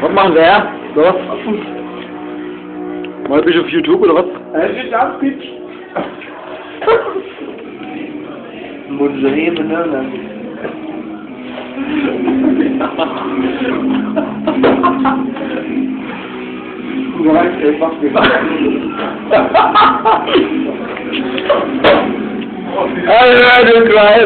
Was machen wir? Oder was? Mal ein bisschen auf YouTube oder was? Das ist ganz hübsch. Mundrehen, ne? you're right, it must I had to cry.